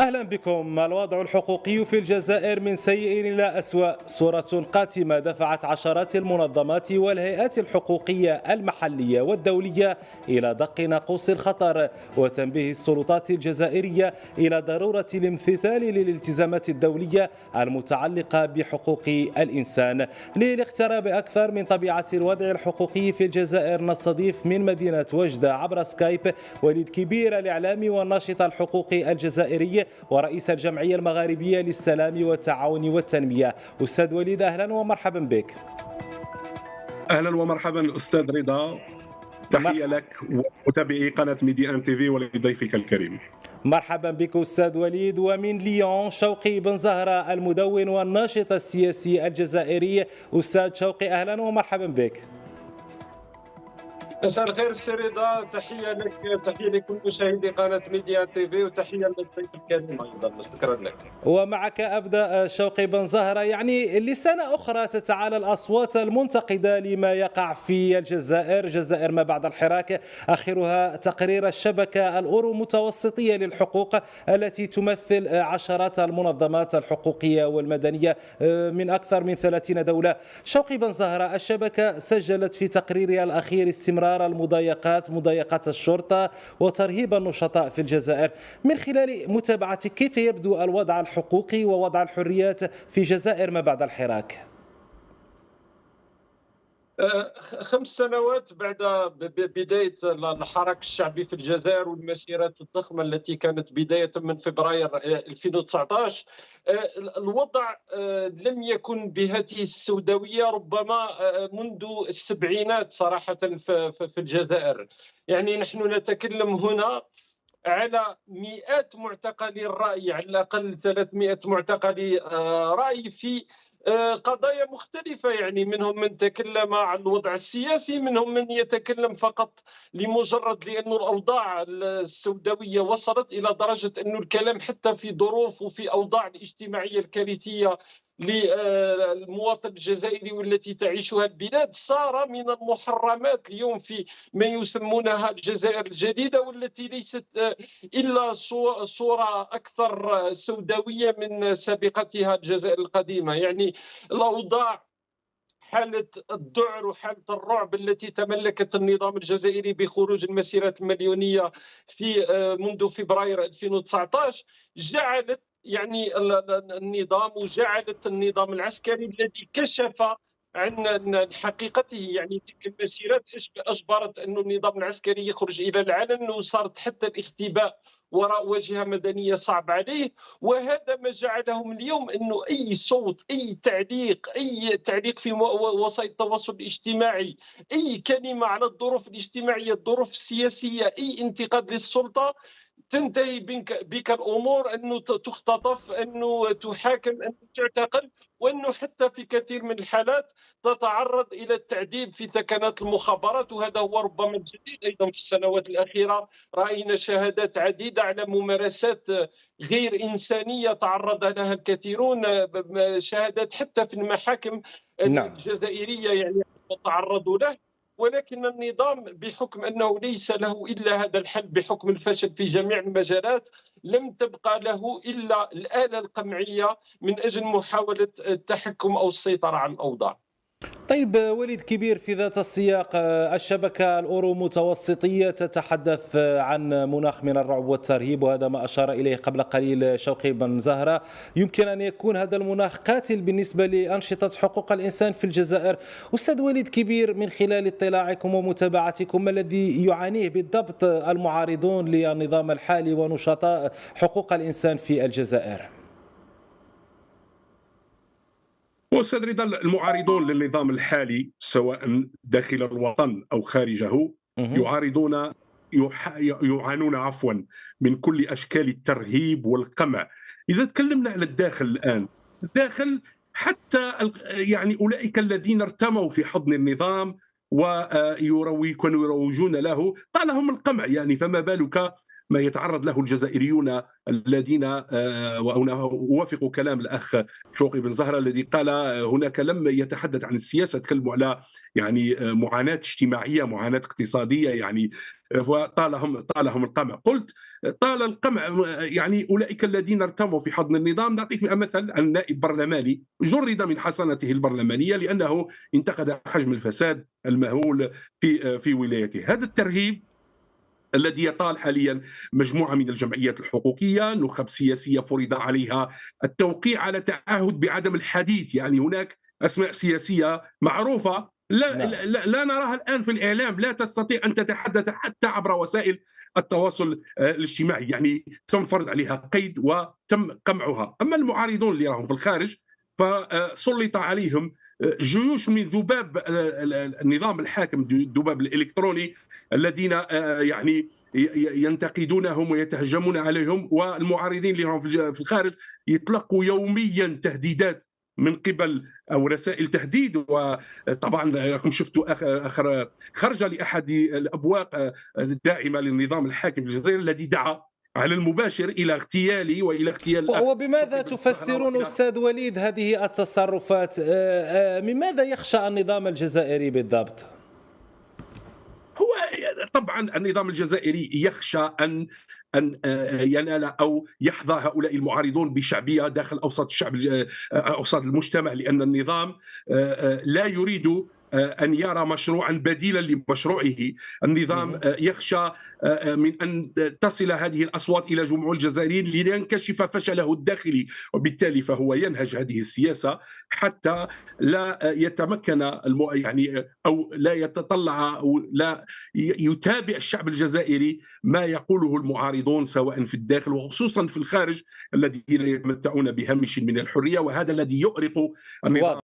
أهلا بكم. الوضع الحقوقي في الجزائر من سيء إلى أسوأ. صورة قاتمة دفعت عشرات المنظمات والهيئات الحقوقية المحلية والدولية إلى دق ناقوس الخطر وتنبيه السلطات الجزائرية إلى ضرورة الامتثال للالتزامات الدولية المتعلقة بحقوق الإنسان. للاقتراب أكثر من طبيعة الوضع الحقوقي في الجزائر نستضيف من مدينة وجدة عبر سكايب وليد كبير الإعلامي والناشط الحقوقي الجزائري ورئيس الجمعية المغاربية للسلام والتعاون والتنمية. أستاذ وليد أهلا ومرحبا بك. أهلا ومرحبا أستاذ رضا. تحية لك ومتابعي قناة Medi 1 TV ولضيفك الكريم. مرحبا بك أستاذ وليد. ومن ليون شوقي بن زهرة المدون والناشط السياسي الجزائري. أستاذ شوقي أهلا ومرحبا بك. مساء الخير السي رضا تحية لك تحية لكل مشاهدي قناة Medi 1 TV وتحية للضيف الكريم أيضا. شكرا لك. ومعك أبدأ شوقي بن زهرة. يعني لسنه أخرى تتعالى الأصوات المنتقدة لما يقع في الجزائر. الجزائر ما بعد الحراك آخرها تقرير الشبكة الاورو متوسطيه للحقوق التي تمثل عشرات المنظمات الحقوقية والمدنية من أكثر من 30 دولة. شوقي بن زهرة الشبكة سجلت في تقريرها الأخير استمرار استمرار المضايقات مضايقات الشرطة وترهيب النشطاء في الجزائر. من خلال متابعتك كيف يبدو الوضع الحقوقي ووضع الحريات في الجزائر ما بعد الحراك؟ خمس سنوات بعد بداية الحراك الشعبي في الجزائر والمسيرات الضخمة التي كانت بداية من فبراير 2019 الوضع لم يكن بهذه السوداوية ربما منذ السبعينات صراحة في الجزائر. يعني نحن نتكلم هنا على مئات معتقلي الرأي على الأقل 300 معتقلي رأي في قضايا مختلفة يعني منهم من تكلم عن الوضع السياسي منهم من يتكلم فقط لمجرد لأن الأوضاع السوداوية وصلت إلى درجة أن الكلام حتى في ظروف وفي أوضاع الاجتماعية الكارثية للمواطن الجزائري والتي تعيشها البلاد. صار من المحرمات اليوم في ما يسمونها الجزائر الجديدة والتي ليست إلا صورة أكثر سوداوية من سابقتها الجزائر القديمة. يعني الأوضاع حالة الذعر وحالة الرعب التي تملكت النظام الجزائري بخروج المسيرات المليونية في منذ فبراير 2019 جعلت يعني النظام وجعلت النظام العسكري الذي كشف عن حقيقته. يعني تلك المسيرات أجبرت أن النظام العسكري يخرج إلى العلن وصارت حتى الاختباء وراء واجهه مدنية صعب عليه. وهذا ما جعلهم اليوم أنه أي صوت أي تعليق أي تعليق في وسائل التواصل الاجتماعي أي كلمة على الظروف الاجتماعية الظروف السياسية أي انتقاد للسلطة تنتهي بك, بك الأمور أنه تختطف أنه تحاكم أنه تعتقل وأنه حتى في كثير من الحالات تتعرض إلى التعذيب في ثكنات المخابرات وهذا هو ربما الجديد أيضا في السنوات الأخيرة رأينا شهادات عديدة على ممارسات غير إنسانية تعرض لها الكثيرون شهادات حتى في المحاكم نعم. الجزائرية يعني تعرضوا له ولكن النظام بحكم أنه ليس له إلا هذا الحل بحكم الفشل في جميع المجالات لم تبقى له إلا الآلة القمعية من أجل محاولة التحكم أو السيطرة على الأوضاع. طيب وليد كبير في ذات السياق الشبكة الأورو متوسطية تتحدث عن مناخ من الرعب والترهيب وهذا ما أشار إليه قبل قليل شوقي بن زهرة. يمكن أن يكون هذا المناخ قاتل بالنسبة لأنشطة حقوق الإنسان في الجزائر. أستاذ وليد كبير من خلال اطلاعكم ومتابعتكم ما الذي يعانيه بالضبط المعارضون للنظام الحالي ونشطاء حقوق الإنسان في الجزائر؟ واستاذ رضا المعارضون للنظام الحالي سواء داخل الوطن أو خارجه يعارضون يعانون عفوا من كل أشكال الترهيب والقمع. إذا تكلمنا على الداخل الآن الداخل حتى يعني أولئك الذين ارتموا في حضن النظام ويروجون يروجون له طالهم القمع يعني فما بالك ما يتعرض له الجزائريون الذين وأنا أوافق كلام الأخ شوقي بن زهرة الذي قال هناك لم يتحدث عن السياسة تكلم على يعني معاناة اجتماعية معاناة اقتصادية يعني وطالهم طالهم القمع. قلت طال القمع يعني أولئك الذين ارتموا في حضن النظام. نعطيك مثل النائب برلماني جرد من حصانته البرلمانية لأنه انتقد حجم الفساد المهول في في ولايته. هذا الترهيب الذي يطال حاليا مجموعة من الجمعيات الحقوقية نخب سياسية فرض عليها التوقيع على تعهد بعدم الحديث. يعني هناك أسماء سياسية معروفة لا, نعم. لا, لا نراها الآن في الإعلام. لا تستطيع أن تتحدث حتى عبر وسائل التواصل آه، الاجتماعي. يعني تم فرض عليها قيد وتم قمعها. أما المعارضون اللي راهم في الخارج فسلط عليهم جيوش من ذباب النظام الحاكم الذباب الإلكتروني الذين آه، يعني ينتقدونهم ويتهجمون عليهم والمعارضين اللي هم في الخارج يتلقوا يوميا تهديدات من قبل أو رسائل تهديد. وطبعا راكم شفتوا أخر خرج لأحد الأبواق الداعمة للنظام الحاكم في الجزائر الذي دعا على المباشر إلى اغتيالي وإلى اغتيال وبماذا تفسرون أستاذ وليد هذه التصرفات آه، آه، مماذا يخشى النظام الجزائري بالضبط؟ هو طبعا النظام الجزائري يخشى ان أن آه، ينال أو يحظى هؤلاء المعارضون بشعبية داخل اوسط الشعب اوسط المجتمع لأن النظام لا يريد أن يرى مشروعا بديلا لمشروعه. النظام آه، يخشى آه، من أن تصل هذه الأصوات إلى جموع الجزائريين لينكشف فشله الداخلي. وبالتالي فهو ينهج هذه السياسة حتى لا يتمكن يعني أو لا يتطلع أو لا يتابع الشعب الجزائري ما يقوله المعارضون سواء في الداخل وخصوصا في الخارج الذين يتمتعون بهمش من الحرية. وهذا الذي يؤرق النظام